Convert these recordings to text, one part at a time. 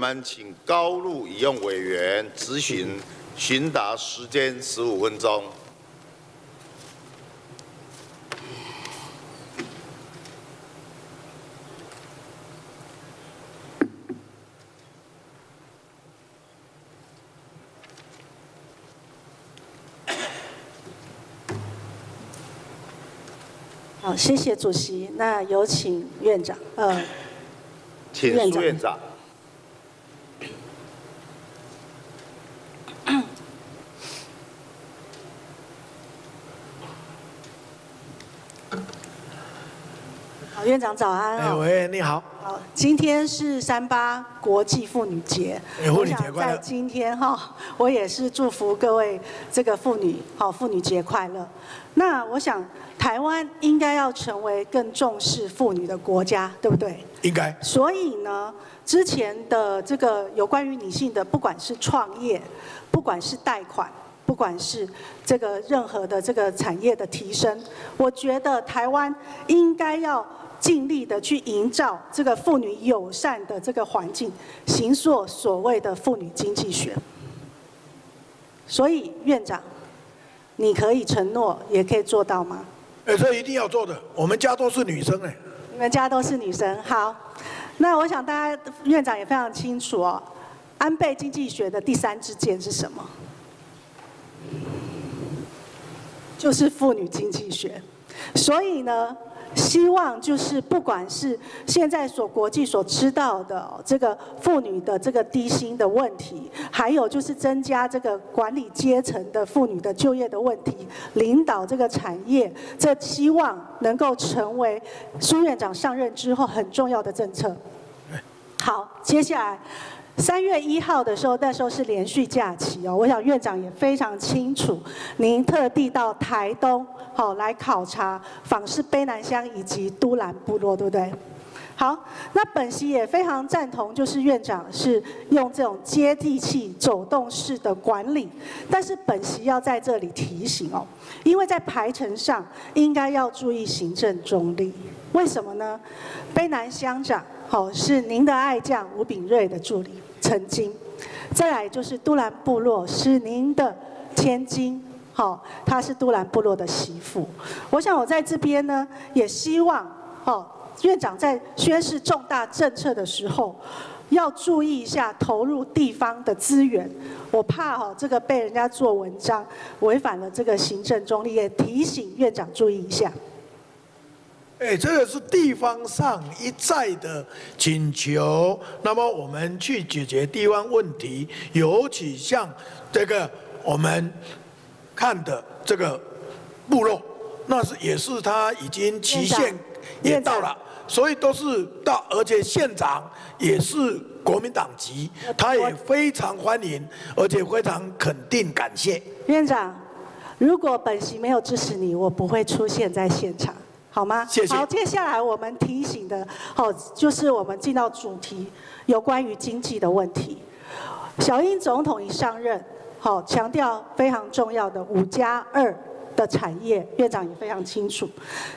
我们请高路已用委员质询，询答时间十五分钟。好，谢谢主席。那有请院长，呃，请院长。院长早安哎哦。喂，你好，好，今天是三八国际妇女节，哎妇女节我想快乐在今天哈，我也是祝福各位这个妇女，好，妇女节快乐。那我想，台湾应该要成为更重视妇女的国家，对不对？应该所以呢，之前的这个有关于女性的，不管是创业，不管是贷款，不管是这个任何的这个产业的提升，我觉得台湾应该要尽力的去营造这个妇女友善的这个环境，行塑所谓的妇女经济学。所以院长，你可以承诺，也可以做到吗？哎，这一定要做的。我们家都是女生哎，你们家都是女生，好。那我想大家院长也非常清楚哦，安倍经济学的第三支箭是什么？就是妇女经济学。所以呢，希望就是不管是现在所国际所知道的这个妇女的这个低薪的问题，还有就是增加这个管理阶层的妇女的就业的问题，领导这个产业，这希望能够成为苏院长上任之后很重要的政策。好，接下来。三月一号的时候，那时候是连续假期哦。我想院长也非常清楚，您特地到台东好来考察访视卑南乡以及都兰部落，对不对？好，那本席也非常赞同，就是院长是用这种接地气、走动式的管理，但是本席要在这里提醒哦，因为在排程上应该要注意行政中立。为什么呢？卑南乡长好是您的爱将吴炳瑞的助理，曾经，再来就是都兰部落是您的千金。好，她是都兰部落的媳妇。我想我在这边呢，也希望，哦，院长在宣示重大政策的时候，要注意一下投入地方的资源。我怕哈、这个被人家做文章，违反了这个行政中立，也提醒院长注意一下。哎，这个是地方上一再的请求，那么我们去解决地方问题，尤其像这个我们看的这个部落，那是也是他已经期限也到了，所以都是到，而且县长也是国民党籍，他也非常欢迎，而且非常肯定感谢。院长，如果本席没有支持你，我不会出现在现场，好吗？谢谢好，接下来我们提醒的，好，就是我们进到主题，有关于经济的问题。小英总统一上任，好，强调非常重要的五加二的产业，院长也非常清楚。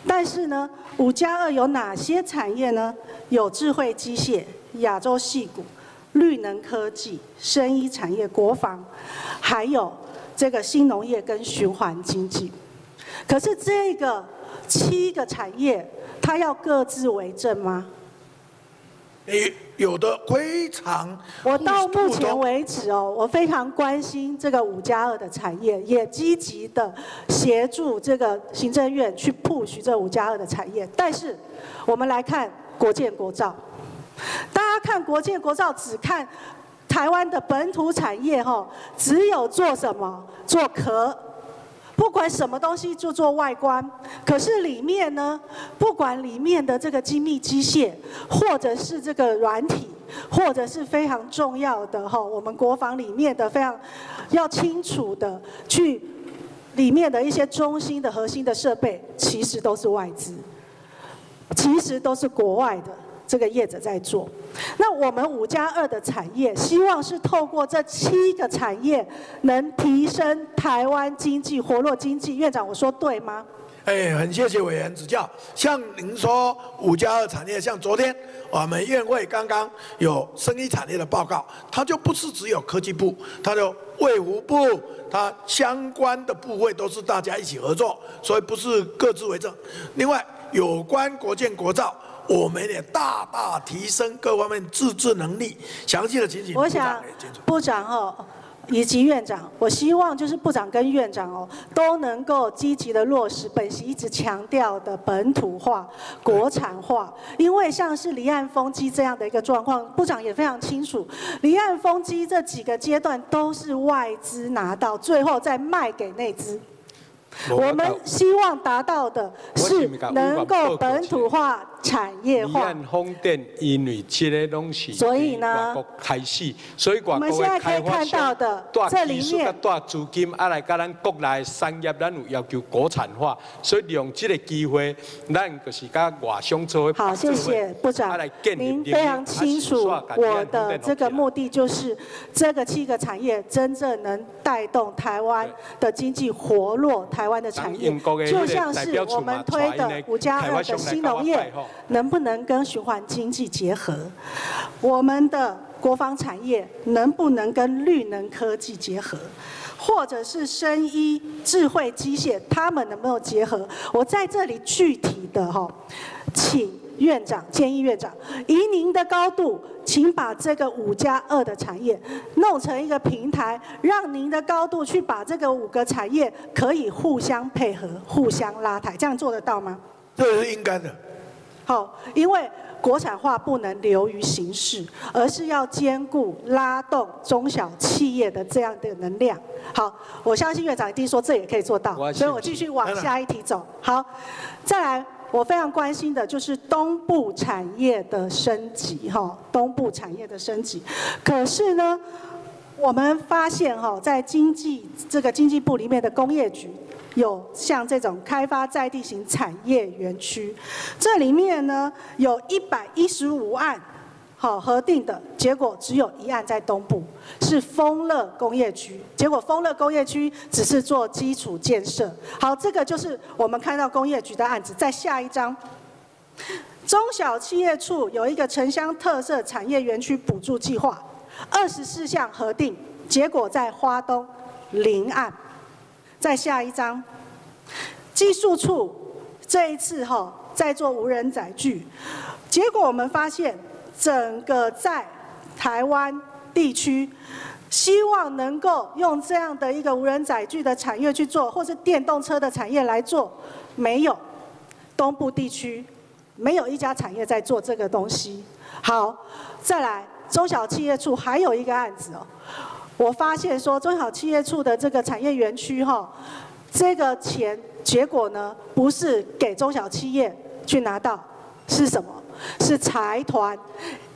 但是呢，五加二有哪些产业呢？有智慧机械、亚洲细谷、绿能科技、生医产业、国防，还有这个新农业跟循环经济。可是这个七个产业，它要各自为政吗？诶，有的非常我到目前为止哦，我非常关心这个五加二的产业，也积极的协助这个行政院去 push 这五加二的产业。但是我们来看国建国造，大家看国建国造只看台湾的本土产业哈，只有做什么做壳。不管什么东西就做外观，可是里面呢，不管里面的这个精密机械，或者是这个软体，或者是非常重要的哈，我们国防里面的非常要清楚的去里面的一些中心的核心的设备，其实都是外资，其实都是国外的这个业者在做。那我们五加二的产业，希望是透过这七个产业，能提升台湾经济、活络经济。院长，我说对吗？哎，很谢谢委员指教。像您说五加二产业，像昨天我们院会刚刚有生意产业的报告，它就不是只有科技部，它的卫福部，它相关的部位都是大家一起合作，所以不是各自为政。另外，有关国建国造，我们也大大提升各方面自治能力。详细的情形，我想部长哦。以及院长，我希望就是部长跟院长哦，都能够积极的落实本席一直强调的本土化、国产化。因为像是离岸风机这样的一个状况，部长也非常清楚，离岸风机这几个阶段都是外资拿到，最后再卖给内资。我们希望达到的是能够本土化、产业化。离风电因为这个东西，所以呢，开始，所以我们现在可以看到的这里面，大资金啊来跟咱国内产业，咱有要求国产化，所以利用这个机会，咱就是跟外商做。好，谢谢部长，您非常清楚我的这个目的就是这个七个产业真正能带动台湾的经济活络，台湾。湾的产业，就像是我们推的五加二的新农业，能不能跟循环经济结合？我们的国防产业能不能跟绿能科技结合？或者是生医、智慧机械，他们能不能结合？我在这里具体的哈，请。院长建议院长，以您的高度，请把这个五加二的产业弄成一个平台，让您的高度去把这个五个产业可以互相配合、互相拉抬，这样做得到吗？这是应该的。好，因为国产化不能流于形式，而是要兼顾拉动中小企业的这样的能量。好，我相信院长一定说这也可以做到，所以我继续往下一题走。好，再来。我非常关心的就是东部产业的升级，哈，东部产业的升级。可是呢，我们发现哈，在经济这个经济部里面的工业局，有像这种开发在地型产业园区，这里面呢有一百一十五万。好，核定的结果只有一案在东部，是丰乐工业区。结果丰乐工业区只是做基础建设。好，这个就是我们看到工业局的案子。在下一章，中小企业处有一个城乡特色产业园区补助计划，二十四项核定，结果在花东零案。在下一章，技术处这一次哈在做无人载具，结果我们发现。整个在台湾地区，希望能够用这样的一个无人载具的产业去做，或是电动车的产业来做，没有。东部地区没有一家产业在做这个东西。好，再来中小企业处还有一个案子哦，我发现说中小企业处的这个产业园区哈，这个钱结果呢不是给中小企业去拿到，是什么？是财团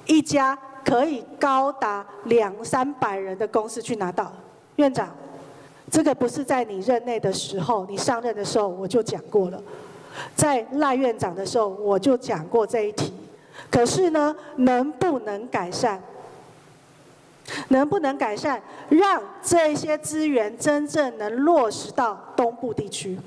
一家可以高达两三百人的公司去拿到，院长，这个不是在你任内的时候，你上任的时候我就讲过了，在赖院长的时候我就讲过这一题，可是呢，能不能改善？能不能改善，让这些资源真正能落实到东部地区？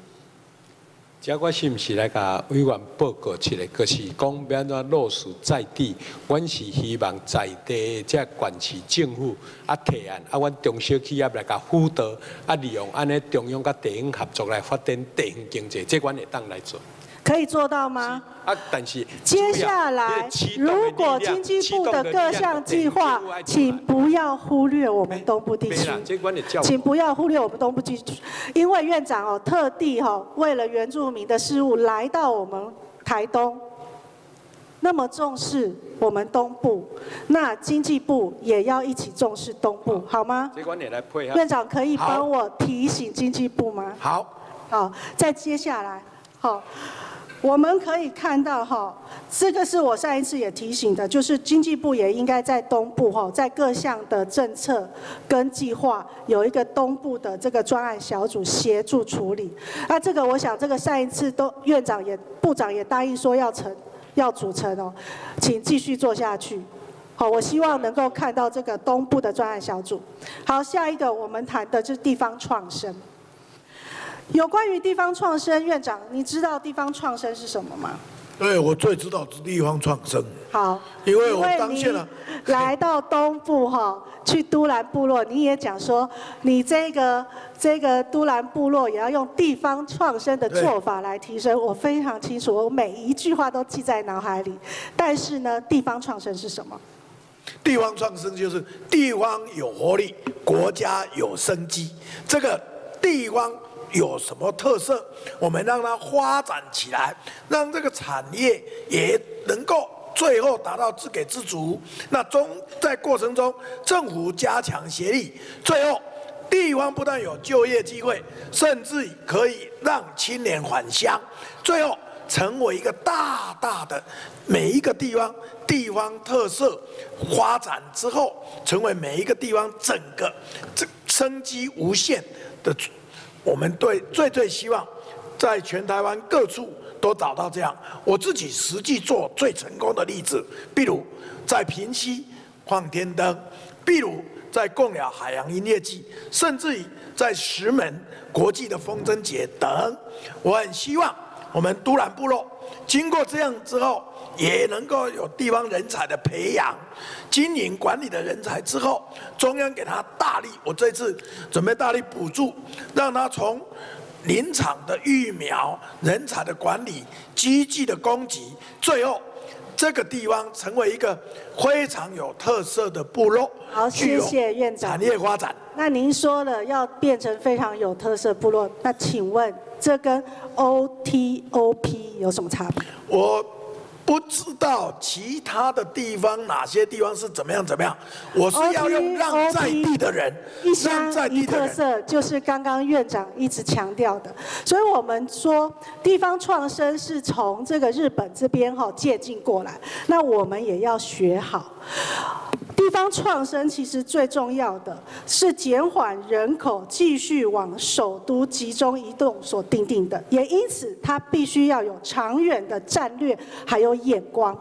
即我是毋是来甲委员报告一个，就是讲要安怎落实在地。阮是希望在地即管市政府啊提案，啊，阮中小企业来甲辅导，啊，利用安尼中央甲地方合作来发展地方经济，这阮会当来做。可以做到吗？啊，但是接下来，如果经济部的各项计划，请不要忽略我们东部地区，请不要忽略我们东部地区，因为院长哦，特地哈为了原住民的事务来到我们台东，那么重视我们东部，那经济部也要一起重视东部，好吗？院长可以帮我提醒经济部吗？好，好，再接下来，好。我们可以看到哈，这个是我上一次也提醒的，就是经济部也应该在东部哈，在各项的政策跟计划有一个东部的这个专案小组协助处理。那这个我想，这个上一次都院长也部长也答应说要成要组成哦，请继续做下去。好，我希望能够看到这个东部的专案小组。好，下一个我们谈的就是地方创生。有关于地方创生，院长，你知道地方创生是什么吗？对，我最知道是地方创生。好，因为我当下了，来到东部哈，去都兰部落，你也讲说，你这个这个都兰部落也要用地方创生的做法来提升。我非常清楚，我每一句话都记在脑海里。但是呢，地方创生是什么？地方创生就是地方有活力，国家有生机。这个地方有什么特色，我们让它发展起来，让这个产业也能够最后达到自给自足。那中在过程中，政府加强协力，最后地方不但有就业机会，甚至可以让青年返乡，最后成为一个大大的每一个地方地方特色发展之后，成为每一个地方整个这生机无限的。我们对最最希望在全台湾各处都找到这样。我自己实际做最成功的例子，比如在平溪放天灯，比如在贡寮海洋音乐季，甚至于在石门国际的风筝节等。我很希望我们都兰部落经过这样之后，也能够有地方人才的培养、经营管理的人才之后，中央给他大力，我这次准备大力补助，让他从林场的育苗、人才的管理、机器的供给，最后这个地方成为一个非常有特色的部落。好，谢谢院长产。业发展。那您说了要变成非常有特色部落，那请问这跟 OTOP 有什么差别？我不知道其他的地方哪些地方是怎么样怎么样，我是要用让在地的人一，让在地的人。色，就是刚刚院长一直强调的。所以我们说地方创生是从这个日本这边哈借鉴过来，那我们也要学好。地方创生其实最重要的是减缓人口继续往首都集中移动所定定的，也因此它必须要有长远的战略还有眼光。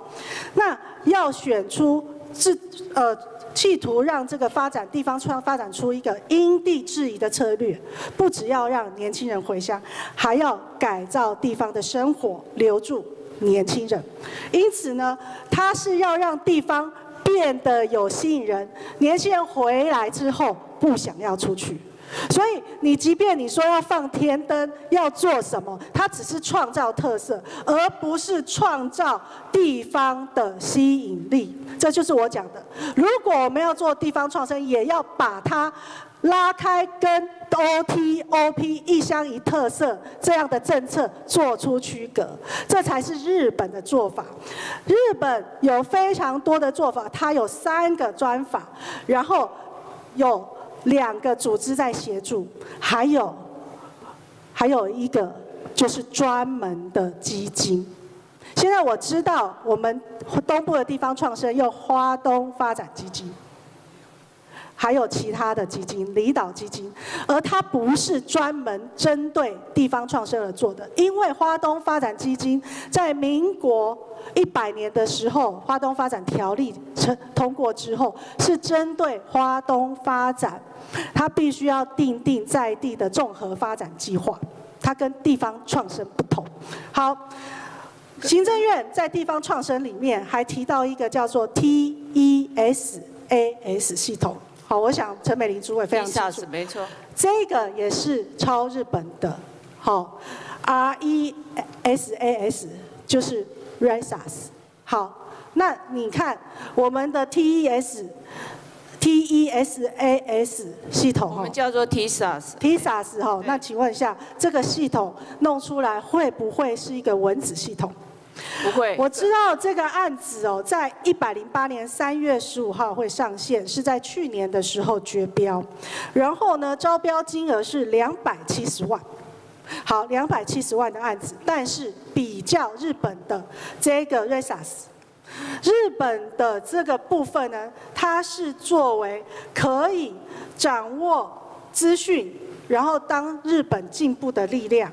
那要选出自呃企图让这个发展地方创发展出一个因地制宜的策略，不只要让年轻人回乡，还要改造地方的生活，留住年轻人。因此呢，它是要让地方变得有吸引人，年轻人回来之后不想要出去。所以你即便你说要放天灯，要做什么，它只是创造特色，而不是创造地方的吸引力。这就是我讲的。如果我们要做地方创生，也要把它拉开跟 OTOP 一乡一特色这样的政策做出区隔，这才是日本的做法。日本有非常多的做法，它有三个专法，然后有两个组织在协助，还有还有一个就是专门的基金。现在我知道我们东部的地方创生用花东发展基金。还有其他的基金，离岛基金，而它不是专门针对地方创生而做的，因为花东发展基金在民国一百年的时候，花东发展条例成通过之后，是针对花东发展，它必须要定定在地的综合发展计划，它跟地方创生不同。好。行政院在地方创生里面还提到一个叫做 TESAS 系统，好，我想陈美玲主委非常清楚，没错。这个也是抄日本的，好，R E S A S 就是 RESAS，好，那你看我们的 T E S T E S A S 系统我们。叫做 TISAS，TISAS 哈，那请问一下，这个系统弄出来会不会是一个蚊子系统？不会。我知道这个案子哦，在一百零八年三月十五号会上线，是在去年的时候绝标，然后呢，招标金额是两百七十万。好，两百七十万的案子，但是比较日本的这个 RESAS，日本的这个部分呢，它是作为可以掌握资讯、然后当日本进步的力量。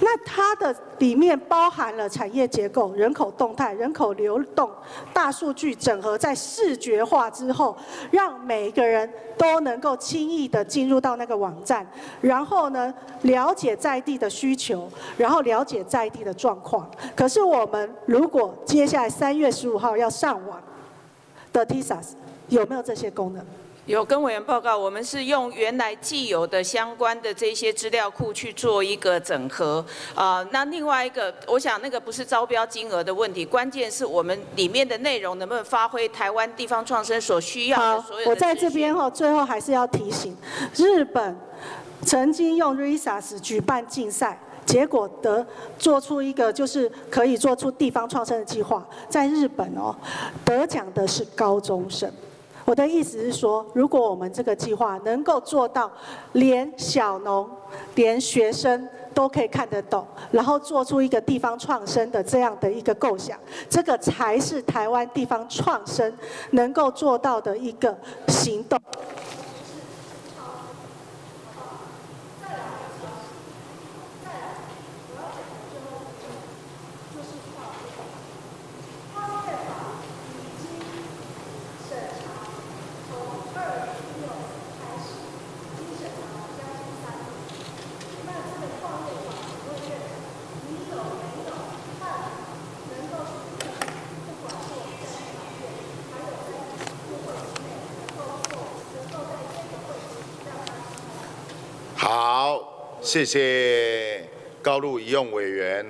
那它的里面包含了产业结构、人口动态、人口流动、大数据整合在视觉化之后，让每一个人都能够轻易的进入到那个网站，然后呢了解在地的需求，然后了解在地的状况。可是我们如果接下来三月十五号要上网的 TISAS 有没有这些功能？有跟委员报告，我们是用原来既有的相关的这些资料库去做一个整合。啊，那另外一个，我想那个不是招标金额的问题，关键是我们里面的内容能不能发挥台湾地方创生所需要的所有的我在这边哈，最后还是要提醒，日本曾经用 RISAS 举办竞赛，结果得做出一个就是可以做出地方创生的计划，在日本哦，得奖的是高中生。我的意思是说，如果我们这个计划能够做到，连小农、连学生都可以看得懂，然后做出一个地方创生的这样的一个构想，这个才是台湾地方创生能够做到的一个行动。好，谢谢高路一用委员。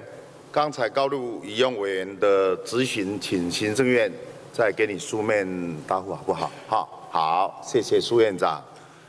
刚才高路一用委员的咨询，请行政院再给你书面答复好不好？好，好，谢谢苏院长。